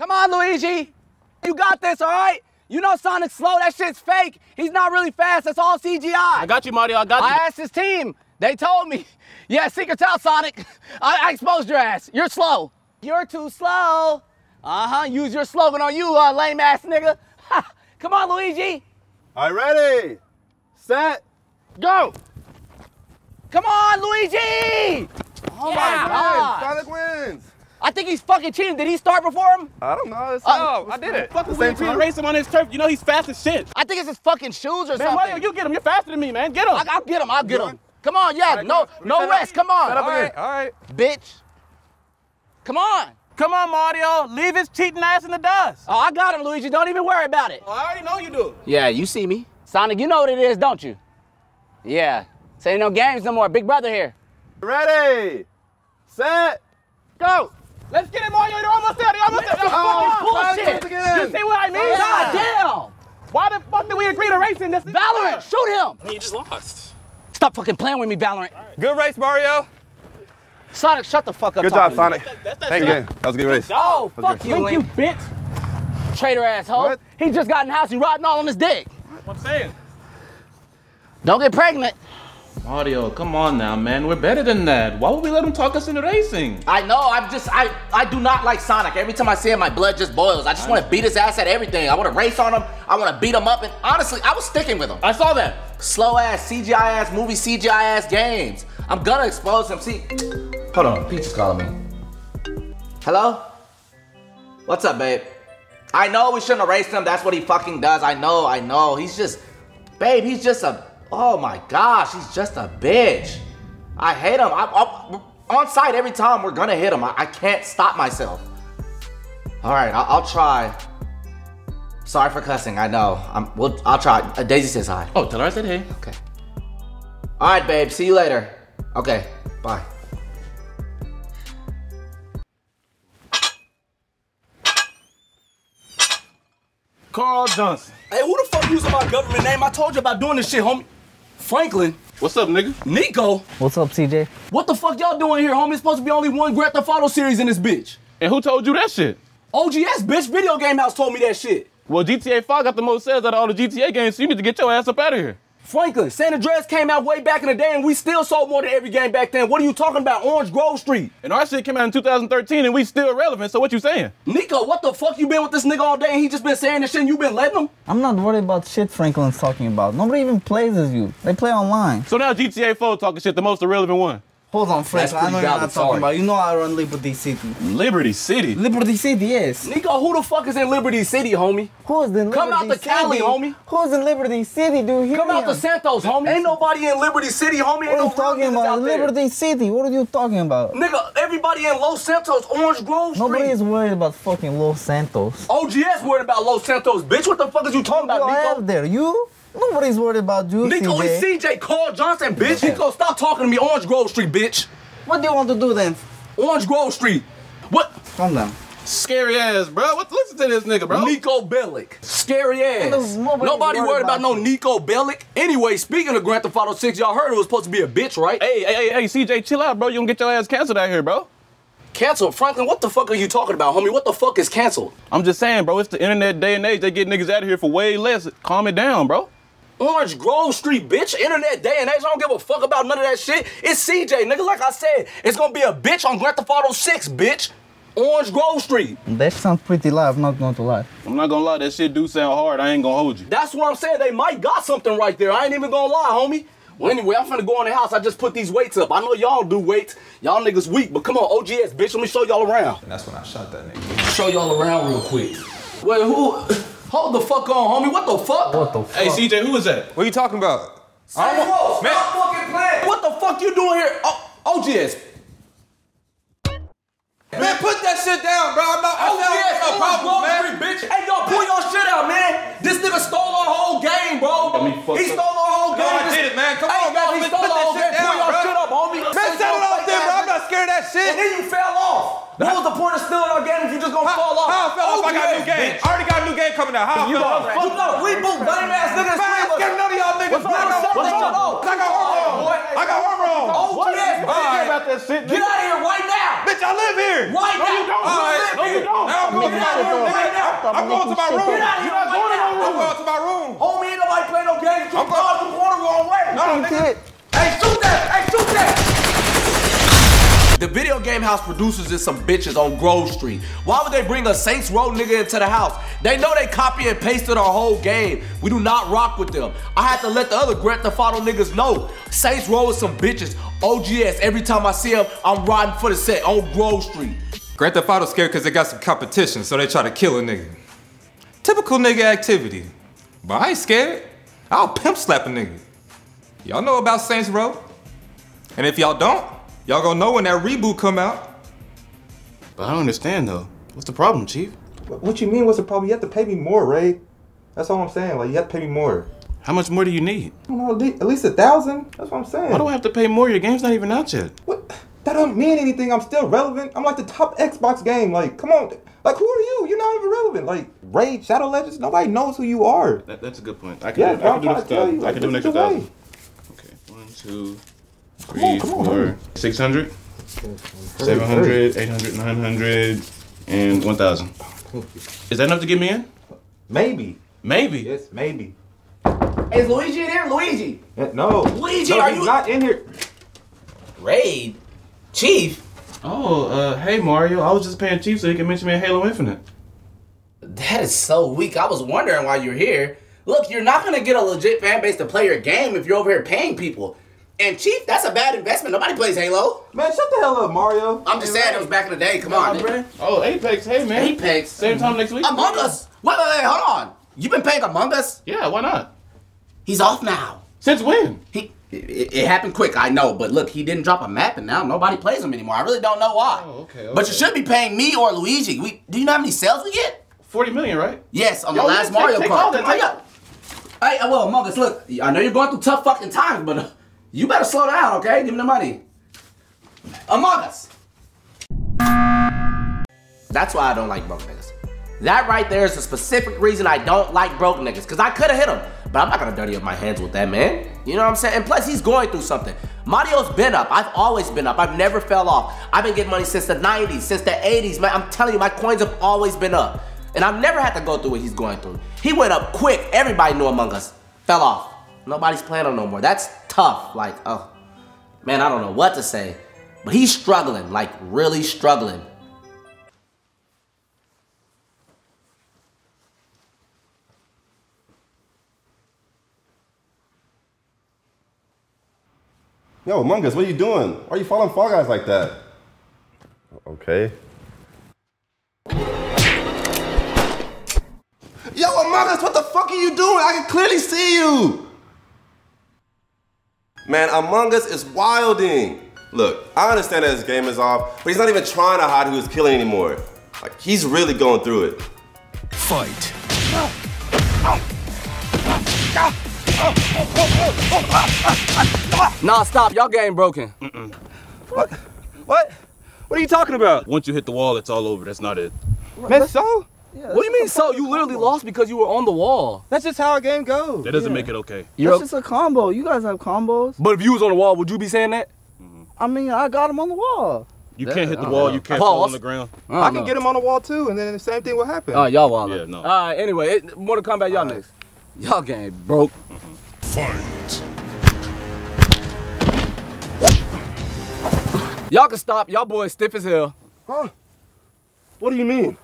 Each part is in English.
Come on, Luigi. You got this, all right? You know Sonic's slow. That shit's fake. He's not really fast. That's all CGI. I got you, Mario. I got you. I asked his team. They told me. Yeah, secret's out, Sonic. I, I exposed your ass. You're slow. You're too slow. Uh huh. Use your slogan on you, uh, lame ass nigga. Ha. Come on, Luigi. All right, ready, set, go. Come on, Luigi. Oh Sonic my God. Sonic wins. I think he's fucking cheating. Did he start before him? I don't know. It's Oh, I did it. Fuck The the same same time. race him on his turf. You know he's fast as shit. I think it's his fucking shoes or Man, something. Mario, you get him. You're faster than me, man. Get him. I, will get him. I'll get him. Come on, yeah. right, no, no rest. Come on. Set up All again. right. All right. bitch. Come on. Come on, Mario. Leave his cheating ass in the dust. Oh, I got him, Luigi. Don't even worry about it. Oh, I already know you do. Yeah, you see me. Sonic, you know what it is, don't you? Yeah. Say no games no more. Big brother here. Ready, set, go. Let's get it, Mario. You're almost there. You're almost there. Oh, Sonic bullshit. You see what I mean? God damn. Why the fuck did we agree to race in this? Valorant, shoot him. You just lost. Stop fucking playing with me, Valorant. Good race, Mario. Sonic, shut the fuck up. Good job, talking to me. Sonic. That's Thank you. That was a good race. Oh, fuck you, Thank you, bitch. Traitor asshole. What? He just got in the house. He riding all on his dick. What I'm saying. Don't get pregnant. Mario, come on now, man. We're better than that. Why would we let him talk us into racing? I know. I'm just. I. I do not like Sonic. Every time I see him, my blood just boils. I just want to beat his ass at everything. I want to race on him. I want to beat him up. And honestly, I was sticking with him. I saw that. Slow ass CGI ass movie, CGI ass games. I'm gonna expose him. See. Hold on. Peach is calling me. Hello. What's up, babe? I know we shouldn't have raced him. That's what he fucking does. I know. I know. He's just, babe. He's just a. Oh my gosh. He's just a bitch. I hate him. I, I, on site every time we're gonna hit him. I, I can't stop myself. All right. I, I'll try. Sorry for cussing. I know. I'm. Well, I'll try. Uh, Daisy says hi. Oh, tell her I said hey. Okay. All right, babe. See you later. Okay. Bye. Carl Johnson. Hey, who the fuck using my government name? I told you about doing this shit, homie. Franklin. What's up, nigga? Niko. What's up, TJ? What the fuck y'all doing here, homie? It's supposed to be only one Grand Theft Auto series in this bitch. And who told you that shit? OGS, bitch. Video Game House told me that shit. Well, GTA 5 got the most sales out of all the GTA games, so you need to get your ass up out of here. Franklin, San Andreas came out way back in the day, and we still sold more than every game back then. What are you talking about? Orange Grove Street. And our shit came out in 2013 and we still relevant, so what you saying? Niko, what the fuck you been with this nigga all day, and he just been saying this shit, and you been letting him? I'm not worried about shit Franklin's talking about. Nobody even plays as you. They play online. So now GTA 4 talking shit, the most irrelevant one. Hold on, Franklin. I pretty know you're not talking about. You know I run Liberty City. Liberty City. Liberty City, yes. Niko, who the fuck is in Liberty City, homie? Who's in Liberty City? Come out to Cali, City? homie. Who's in Liberty City, dude? Hear Come me out the Santos, homie. Ain't nobody in Liberty City, homie. Ain't What are no you talking about? out there. Liberty City. What are you talking about? Nigga, everybody in Los Santos, Orange Grove Street. Nobody is worried about fucking Los Santos. OGS worried about Los Santos, bitch. What the fuck is you talking about, have Niko? there. You? Nobody's worried about you, Niko, CJ. it's CJ Carl Johnson, bitch. Niko, stop talking to me. Orange Grove Street, bitch. What do you want to do then? Orange Grove Street. What? Calm down. Scary ass, bro. What? Listen to this nigga, bro. Niko Bellic. Scary ass. Nobody Nobody worried worried about, about no. Niko Bellic. Anyway, speaking of Grand Theft Auto 6, y'all heard it was supposed to be a bitch, right? Hey, hey, hey, hey, CJ, chill out, bro. You gonna get your ass canceled out here, bro. Cancel. Franklin, what the fuck are you talking about, homie? What the fuck is canceled? I'm just saying, bro. It's the internet day and age. They get niggas out of here for way less. Calm it down, bro. Orange Grove Street, bitch. Internet day and age. I don't give a fuck about none of that shit. It's CJ, nigga. Like I said, it's gonna be a bitch on Grand Theft Auto 6, bitch. Orange Grove Street. That sounds pretty live, not going to lie. I'm not gonna lie, that shit do sound hard. I ain't gonna hold you. That's what I'm saying. They might got something right there. I ain't even gonna lie, homie. Well, anyway, I'm finna go in the house. I just put these weights up. I know y'all do weights. Y'all niggas weak, but come on, OGS, bitch. Let me show y'all around. That's when I shot that nigga. Show y'all around real quick. Wait, who? Hold the fuck on, homie. What the fuck? What the fuck? Hey, CJ, who is that? What are you talking about? I don't want, Man. Stop fucking playing. What the fuck you doing here? Oh, OGS. Man, put that shit down, bro. I'm not. I OGS, no Orange problems, Grove man. Street, bitch. Hey, yo, pull your shit out, man. This nigga stole our whole game, bro. Got me fucked He stole our whole No, game. I did it, man. Come hey, on, yo, man. he stole our whole game. down, Pull your bro. shit up, homie. Man, set it off there, bro. I'm not scared of that And shit. then you fell off. What was the point of stealing our game if you just gonna fall off? How I fell off? I got a new game. I already got a new game coming out. How I fell off? Got a reboot, lame ass niggas. Man, I ain't scared of none of y'all niggas. What's. I got wrong? What's armor wrong? I got on. I got on. OGS, All right. about that shit, Get out of here right now. Bitch, I live here. Right now. no, you don't. Right. No, you don't. Now I'm going to my room. I'm going to my room. Get out of here right going to my now. I'm going to my room. Homie, ain't nobody play no games. I'm going to the corner wrong way. No, nigga. Hey, shoot that! Hey, shoot that! The video game house producers is some bitches on Grove Street. Why would they bring a Saints Row nigga into the house? They know they copy and pasted our whole game. We do not rock with them. I had to let the other Grand Theft Auto niggas know. Saints Row is some bitches. OGS, every time I see them, I'm riding for the set on Grove Street. Grand Theft Auto scared because they got some competition, so they try to kill a nigga. Typical nigga activity. But I ain't scared. I'll pimp slap a nigga. Y'all know about Saints Row? And if y'all don't, y'all gonna know when that reboot come out. But I don't understand though. What's the problem, Chief? What you mean? What's the problem? You have to pay me more, Raid. That's all I'm saying. Like you have to pay me more. How much more do you need? I don't know, at least- a thousand. That's what I'm saying. Why do I have to pay more? Your game's not even out yet. What? That don't mean anything. I'm still relevant. I'm like the top Xbox game. Like, come on. Like, who are you? You're not even relevant. Like, Raid, Shadow Legends. Nobody knows who you are. That, that's a good point. I can Yeah, do, I I'm can do trying an to tell extra thousand. I Like, can do an this extra the thousand. way. Okay, one, two, on, three, come on, four, hurry. six hundred, seven hundred, eight hundred, nine hundred, and one thousand. Is that enough to get me in? Maybe. Maybe. Yes, maybe. Hey, is Luigi in here? Luigi! Eh, No. Luigi, no, are you- not in here? Raid? Chief? Oh, uh, hey Mario. I was just paying Chief so he can mention me in Halo Infinite. That is so weak. I was wondering why you're here. Look, you're not gonna get a legit fan base to play your game if you're over here paying people. And Chief, that's a bad investment. Nobody plays Halo. Man, shut the hell up, Mario. I'm just saying it was back in the day. Come on, nigga. Oh, Apex. Hey man. Apex. Same time next week. Among Us. Wait, wait, wait. Hold on. You've been paying Among Us? Yeah. Why not? He's off now. Since when? He. It, it happened quick, I know, but look, he didn't drop a map, and now nobody plays him anymore. I really don't know why. Oh, okay, But you should be paying me or Luigi. We do you know how many sales we get? Forty million, right? Yes, on the last take- Mario take Kart. all that, Hurry take- Hey, well, Among Us, look, I know you're going through tough fucking times, but uh, you better slow down, okay? Give me the money. Among Us. That's why I don't like broke niggas. That right there is a specific reason I don't like broke niggas, because I could have hit him, but I'm not gonna dirty up my hands with that man. You know what I'm saying? And plus, he's going through something. Mario's been up. I've always been up. I've never fell off. I've been getting money since the 90s, since the 80s, man. I'm telling you, my coins have always been up. And I've never had to go through what he's going through. He went up quick. Everybody knew Among Us. Fell off. Nobody's playing him no more. That's tough. Like, oh, man, I don't know what to say. But he's struggling, like really struggling. Yo, Among Us, what are you doing? Why are you following Fall Guys like that? Okay. Yo, Among Us, what the fuck are you doing? I can clearly see you. Man, Among Us is wilding. Look, I understand that his game is off, but he's not even trying to hide who he's killing anymore. Like, he's really going through it. Fight. Nah, stop. Y'all game broken. What? What are you talking about? Once you hit the wall, it's all over. That's not it. Man, so? What do you mean so? You literally lost because you were on the wall. That's just how a game goes. That doesn't make it okay. That's just a combo. You guys have combos. But if you was on the wall, would you be saying that? I mean, I got him on the wall. You can't hit the wall. You can't Pause. fall on the ground. I can get him on the wall too, and then the same thing will happen. Oh, y'all wild. Yeah, no. All right, anyway, it, Mortal Kombat, y'all next. Y'all game broke. Fight. Y'all can stop. Y'all boys stiff as hell. Huh? What do you mean?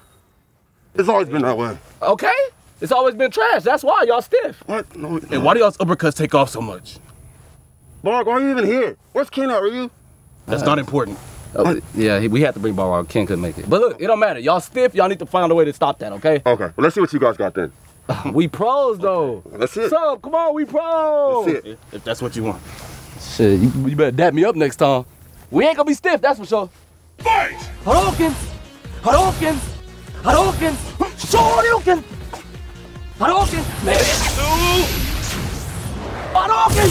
It's always been that way. Okay? It's always been trash. That's why y'all stiff. What? No. And why do y'all's uppercuts take off so much? Bark, why are you even here? Where's Ken at, Ryu? That's not important. Oh, yeah, we had to bring Balrog. Ken couldn't make it. But look, it don't matter. Y'all stiff. Y'all need to find a way to stop that, okay? Okay, well, let's see what you guys got then. we pros, though. Let's see it. What's up? Come on, we pros. Let's see it. If that's what you want. Shit, you, you better dap me up next time. We ain't gonna be stiff, that's for sure. Fight. Hadouken! Hadouken! Hadouken! Shoryuken! Hadouken! Hadouken!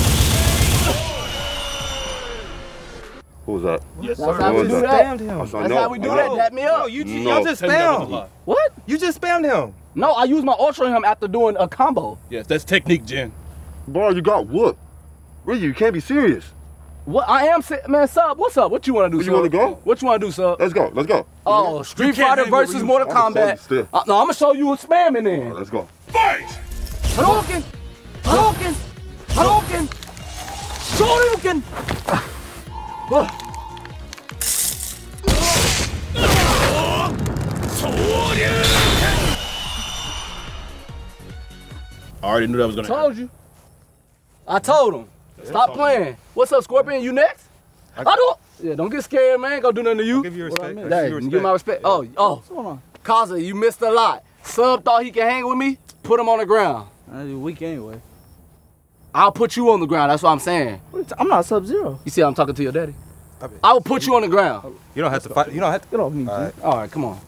Who was that? Yes, That's sir. how we What do was that. Spammed him. That's no, how we do I that. know. Dap me No, up. you, No. y'all just Ten dollars a spammed. What? You just spammed him. No, I used my ultra him after doing a combo. Yes, that's technique, Jen. Bar, you got whooped. Really, you can't be serious. What I am saying, man, sub. What's up? What you want to do? You wanna go? What you want to do, sub? Let's go. Let's go. Oh, Street Fighter versus. Mortal I'ma show you Kombat. still. Uh, no, I'm gonna show you a spamming then. Let's go. Fight! Hadouken! Hadouken! Hadouken! Shoryuken! I already knew that was gonna happen. Told you. I told him. Stop playing. What's up, Scorpion? You next? I don't. Yeah, don't get scared, man. Go do nothing to you. Give you respect. Hey, give my respect. Oh, oh. Kaza, you missed a lot. Sub thought he could hang with me. Put him on the ground. You're weak anyway. I'll put you on the ground. That's what I'm saying. I'm not Sub Zero. You see, I'm talking to your daddy. I will put you on the ground. You don't have to fight. You don't have to. Get off me, All G. right. All right, come on.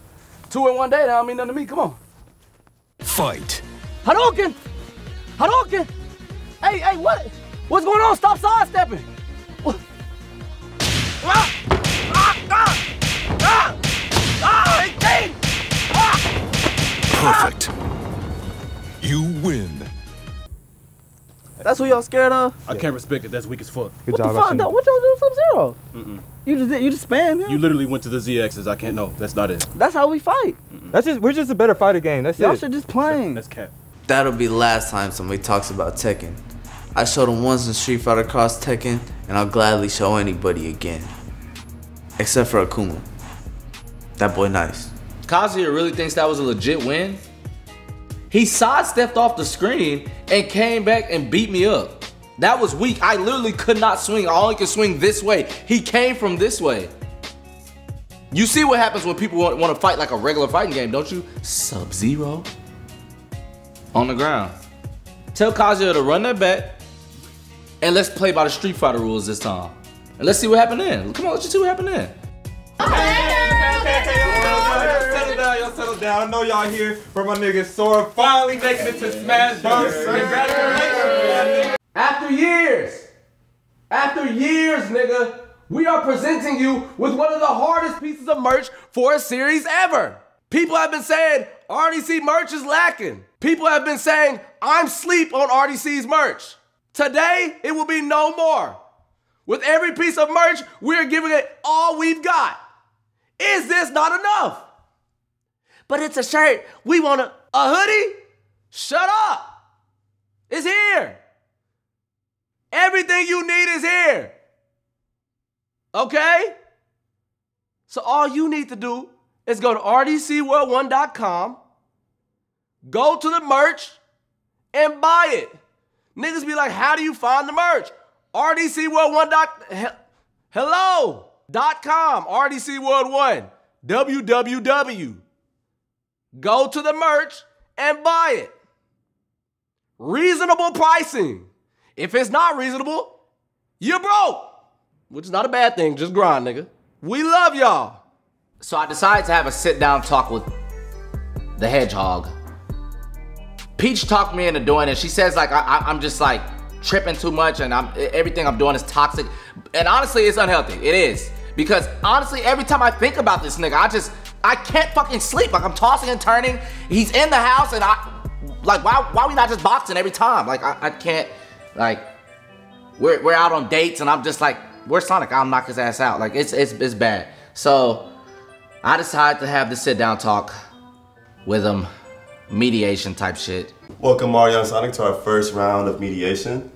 Two in one day, that don't mean nothing to me. Come on. Fight. Hadouken! Hadouken! Hey, hey, what? What's going on? Stop sidestepping. Ah! Ah! Ah! Ah! Ah! Hey, hey! Ah! Perfect. You win. That's who y'all scared of? I can't respect it. That's weak as fuck. what the fuck? No, what y'all do Sub Zero? Mm-mm. You just you just spam him. You literally went to the ZXs. I can't know. That's not it. That's how we fight. That's just we're just a better fighter game. That's Y'all it. should just playing. That's cap. That'll be the last time somebody talks about Tekken. I showed them once in Street Fighter Cross Tekken, and I'll gladly show anybody again. Except for Akuma. That boy nice. Kazuya really thinks that was a legit win? He sidestepped off the screen and came back and beat me up. That was weak. I literally could not swing. I only could swing this way. He came from this way. You see what happens when people want, want to fight like a regular fighting game, don't you? Sub Zero. On the ground. Tell Kazuya to run that back. And let's play by the Street Fighter rules this time. And let's see what happened then. Come on, let's just see what happened then. Settle down, y'all settle down. I know y'all here for my nigga Sora finally making it to Smash Bros. Congratulations. After years, after years, nigga, we are presenting you with one of the hardest pieces of merch for a series ever. People have been saying RDC merch is lacking. People have been saying I'm sleep on RDC's merch. Today, it will be no more. With every piece of merch, we're giving it all we've got. Is this not enough? But it's a shirt. We want a, a hoodie? Shut up. It's here. Everything you need is here. Okay? So all you need to do is go to rdcworld1.com, go to the merch, and buy it. Niggas be like, how do you find the merch? rdcworld1. dot- he- Hello. Dot com. rdcworld1. www. Go to the merch and buy it. Reasonable pricing. If it's not reasonable, you're broke. Which is not a bad thing, just grind, nigga. We love y'all. So I decided to have a sit down talk with the hedgehog. Peach talked me into doing it. She says like I, I'm just like tripping too much and I'm everything I'm doing is toxic. And honestly, it's unhealthy. It is because honestly, every time I think about this nigga, I just I can't fucking sleep. Like I'm tossing and turning. He's in the house and I like why why we not just boxing every time? Like I, I can't like we're we're out on dates and I'm just like where's Sonic? I'll knock his ass out. Like it's it's it's bad. So I decided to have the sit down talk with him, mediation type shit. Welcome Mario and Sonic to our first round of mediation.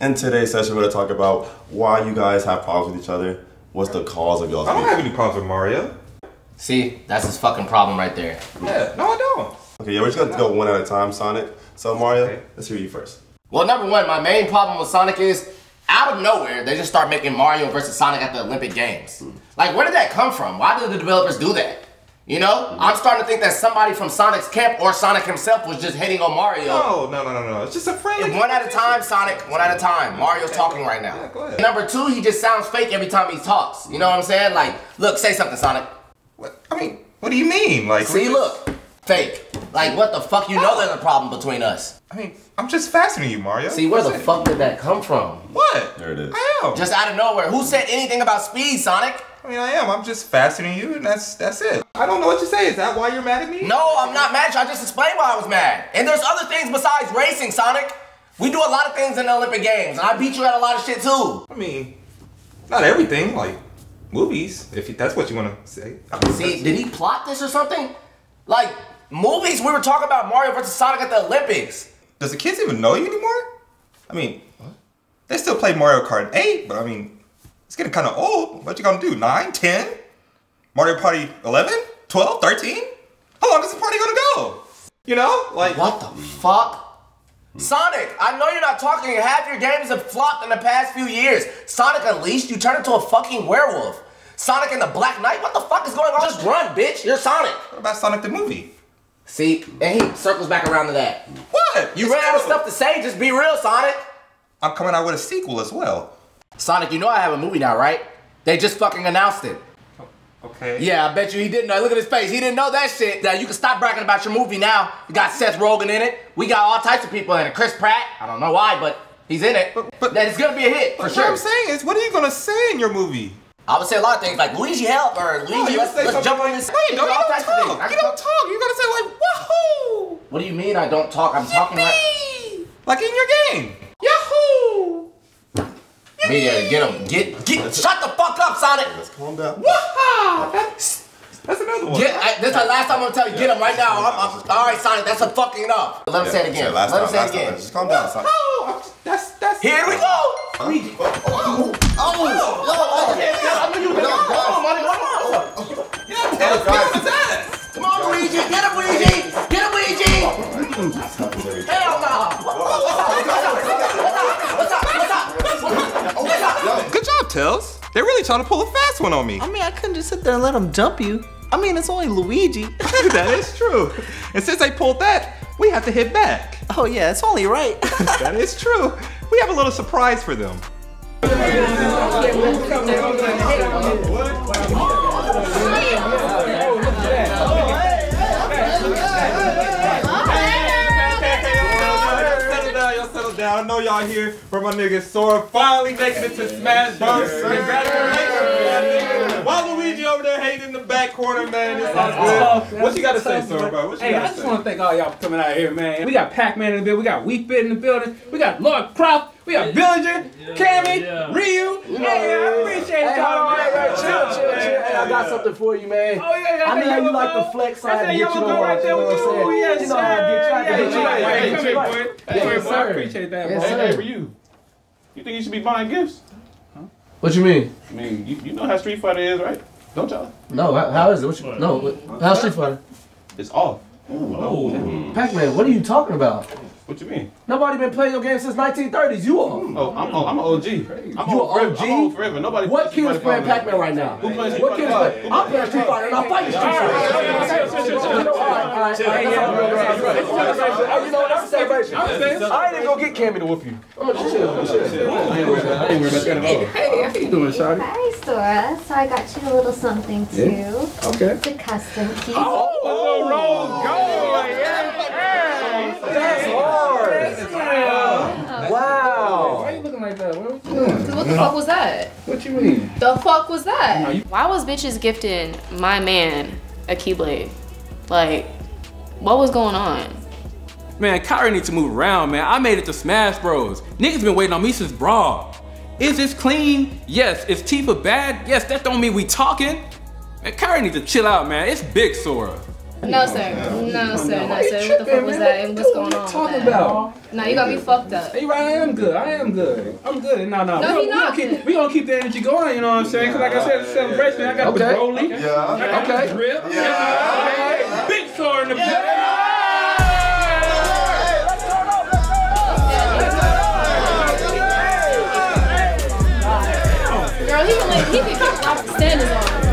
In today's session, we're going to talk about why you guys have problems with each other. What's the cause of y'all's I don't have any problems with Mario. See, that's his fucking problem right there. Yeah, no, I don't. Okay, yeah, we're just going to go one at a time, Sonic. So Mario, let's hear you first. Well, number one, my main problem with Sonic is out of nowhere they just start making Mario versus Sonic at the Olympic Games. Like, where did that come from? Why did the developers do that? You know, I'm starting to think that somebody from Sonic's camp or Sonic himself was just hitting on Mario. No, no, no, no, no. It's just a friendly. One at a time, Sonic. One at a time. Mario's talking right now. Yeah, Number two, he just sounds fake every time he talks. You know what I'm saying? Like, look, say something, Sonic. What? I mean, what do you mean? Like, See, look, fake. Like, what the fuck? You know there's a problem between us. I mean, I'm just faster than you, Mario. See, where the it. fuck did that come from? What? There it is. I am. Just out of nowhere. Who said anything about speed, Sonic? I mean, I am. I'm just faster than you, and that's that's it. I don't know what to say. Is that why you're mad at me? No, I'm not mad. I just explained why I was mad. And there's other things besides racing, Sonic. We do a lot of things in the Olympic Games, and I beat you at a lot of shit too. I mean, Not everything, like movies, if that's what you want to say. See, did he plot this or something? Like movies, we were talking about Mario versus Sonic at the Olympics. Does the kids even know you anymore? I mean, they still play Mario Kart 8, but I mean, it's getting kind of old. What you gonna do? 9, 10? Mario Party 11, 12, 13? How long is the party gonna go? You know? Like, What the fuck? Sonic, I know you're not talking. Half your games have flopped in the past few years. Sonic Unleashed, you turned into a fucking werewolf. Sonic and the Black Knight, what the fuck is going on? Just run, bitch. You're Sonic. What about Sonic the movie? See, and he circles back around to that. What? You It's ran out of stuff to say. Just be real, Sonic. I'm coming out with a sequel as well. Sonic, you know I have a movie now, right? They just fucking announced it. Oh, okay. Yeah, I bet you he didn't know. Look at his face. He didn't know that shit. Now you can stop bragging about your movie now. You got Seth Rogen in it. We got all types of people in it. Chris Pratt. I don't know why, but he's in it. But- but- that it's gonna be a hit for sure. What I'm saying is, what are you gonna say in your movie? I would say a lot of things like Luigi help or Luigi you let's, let's jump on this. Wait, no, you don't types of things. I talk. You don't talk. You gotta say like, wahoo! What do you mean I don't talk? I'm talking like Like in your game. Yahoo! media. Get him. Get get. Shut the fuck up, Sonic. Let's calm down. Waha! That's, that's another one. Get. I, this is the last time I'm gonna tell you. Get him right now. I'm, I'm, all right, Sonic. That's a fucking enough. Let him say it again. Last Let him say it again. time. Just calm down, son. Oh, that's that's. Here we go. Luigi. Oh, I knew you were gonna come on, Money. Come on. Oh, oh. Yeah, tell his ass. Come on, Luigi. Get him, Luigi. Get him, Luigi. Hell Tails. They're really trying to pull a fast one on me. I mean, I couldn't just sit there and let them jump you. I mean, it's only Luigi. that is true. And since they pulled that, we have to hit back. oh yeah, it's only right. That is true. We have a little surprise for them. I know y'all here for my nigga Sora finally making it to Smash Bros. Congratulations, While Luigi over there hating in the back corner, man, it's all good. Oh, what you gotta say, Sora, bro? What you Hey, I just want to thank all y'all for coming out here, man. We got Pac-Man in the building, we got Wheat Bit in the building, we got Lara Croft, we got Villager, Cammy, Ryu. Hey, I appreciate Hey, y'all. hold on, man. hey, hey, chill, chill, chill. Hey, I got something for you, man. Oh, yeah, yeah, I know how you yellow like the flex That's side that to get you yellow to ball watch. right You there know what with I'm you. saying? Oh, yes, You know how I get you. I sir. can get you Yeah, right. yeah, I yeah. can get you Come right. here, boy. Yes, Come here, boy. I sir. appreciate that, Yes, boy. sir. Hey, for you. You think you should be buying gifts? What you mean? I mean, you, you know how Street Fighter is, right? Don't y'all? No, how, how is it? What you, no, what- how's Street Fighter? It's off. Pac-Man, what are you talking about? What you mean? Nobody been playing your game since 1930s. You are. Oh, I'm, oh, I'm an OG. I'm You on an forever. OG? I'm on forever. Nobody. What kid is playing follow me. Pac-Man right now? Who plays Street What kid is Fighter? playing? I'm playing Street Fighter and I'm fighting Street Fighter. You know what? That's a celebration. I ain't even gonna get Cammy to whoop you. I'm gonna chill. chill. I ain't worried about that at all. Hey, how you doing, Shawty? Hi, Sora. So I got you a little something too. Okay. It's a custom piece. Oh, rose gold, yeah. That's hard. Wow. Why you looking like that? What you doing? What the fuck was that? What you mean? The fuck was that? Why was bitches gifting my man a Keyblade? Like, what was going on? Man, Kairi needs to move around, man. I made it to Smash Bros. Niggas been waiting on me since Brawl. Is this clean? Yes. Is Tifa bad? Yes. That don't mean we talking. Man, Kairi needs to chill out, man. It's big Sora. No, sir. No, sir. No, sir. What the fuck was that? And what's going on? talking about? No, you got me fucked up. Hey, right, I am good. I am good. I'm good. No, no. No, we, he not gonna keep, good. we gonna keep the energy going, you know what I'm saying? Because like I said, it's celebration. I got the Okay. Broly. Yeah. I got Okay. the drip. Yeah. Big Sora in the building. Girl, he can, like, he can kick off the standards on,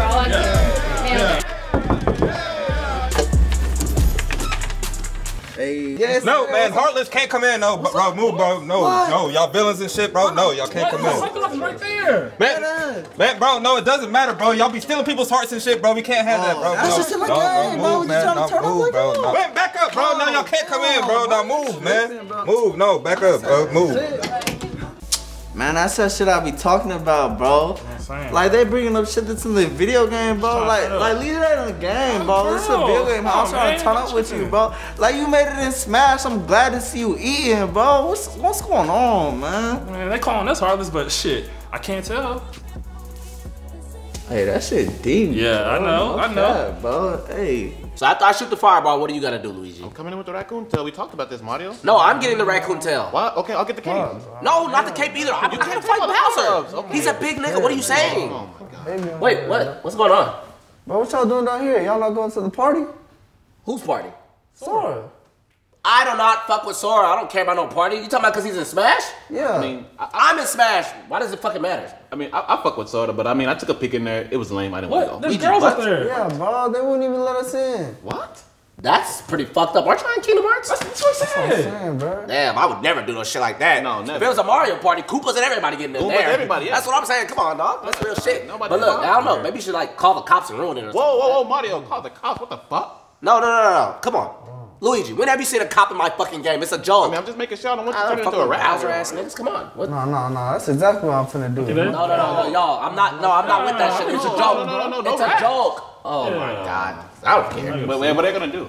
Man, yes. No, man, Heartless can't come in. No, bro, move, bro. No, no, y'all villains and shit, bro. No, y'all can't come in. right there. Man, man, bro, no, it doesn't matter, bro. Y'all be stealing people's hearts and shit, bro. We can't have that, oh, bro. that's no, just in the no, game, no, bro. move, You man. trying to turn up move, like bro. that? No. Wait, back up, bro. No, y'all can't come in, bro. Now move, man. Move, no, back up, bro. Move. Man, that's that shit I be talking about, bro. Like they bringing up shit that's in the video game, bro. Like, like leave that in the game, bro. Oh, it's a video game. I'm trying to turn up with you, bro. Like you made it in Smash. I'm glad to see you eating, bro. What's what's going on, man? Man, they calling us heartless, but shit, I can't tell. Hey, that shit deep. Yeah, I know, I know. cap, bro. Hey. So after I shoot the fireball, what do you gotta do, Luigi? I'm coming in with the raccoon tail. We talked about this, Mario. No, I'm getting the raccoon tail. What? Okay, I'll get the cape. No, not the cape either. I'm, I gotta fight Bowser. He's a big nigga. What are you oh saying? Oh my god. Wait, what? What's going on? Bro, what y'all doing down here? Y'all not going to the party? Whose party? Sora. I do not fuck with Sora. I don't care about no party. You talking about because he's in Smash? Yeah. I mean, I, I'm in Smash. Why does it fucking matter? I mean, I, I fuck with Sora, but I mean, I took a peek in there. It was lame. I didn't What? want to go. There's girls up there. Yeah, bro, they wouldn't even let us in. What? That's pretty fucked up. Aren't you in Kingdom Hearts? That's, That's what I'm saying, bro. Damn, I would never do no shit like that. No, If it was a Mario party, Koopas and everybody getting in Koopas, there. everybody, yeah. That's what I'm saying. Come on, dog. That's real shit. Nobody but look, I don't know. here. Maybe you should like call the cops and ruin it or something. Whoa, whoa, whoa, Mario, call the cops. What the fuck? No, no, no, no, no. Come on. Luigi, when have you seen a cop in my fucking game? It's a joke. I mean, I'm just making sure I don't want you to turn fuck into a with rat. Bowser ass niggas. Come on. What? No, no, no. That's exactly what I'm finna do. No, no, no, no, y'all. I'm not. No, I'm not with that shit. It's a joke. no, no, no, no, It's no a rat. joke. Oh my god. I don't care. But what are they gonna do?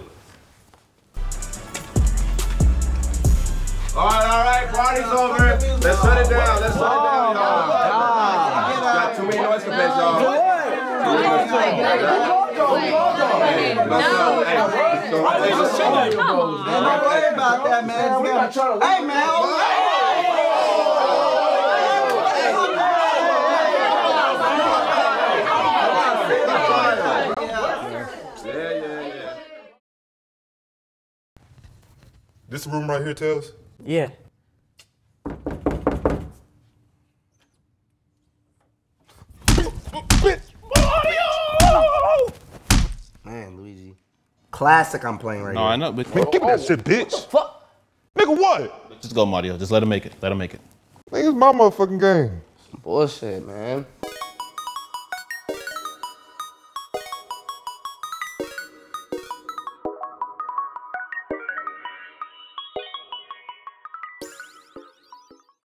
All right, all right, party's over. Let's shut it down. Let's shut it down, oh, y'all. Got too many noise complaints, y'all. Too many noise Don't worry about that, man. Hey, man. Oh, this room right here, Tails? Yeah. Man, Luigi. Classic I'm playing right now. No, here. I know, but Man, give me that oh, shit, bitch. Fuck. Nigga, what? just go, Mario. Just let him make it. Let him make it. Nigga, it's my motherfucking game. Bullshit, man.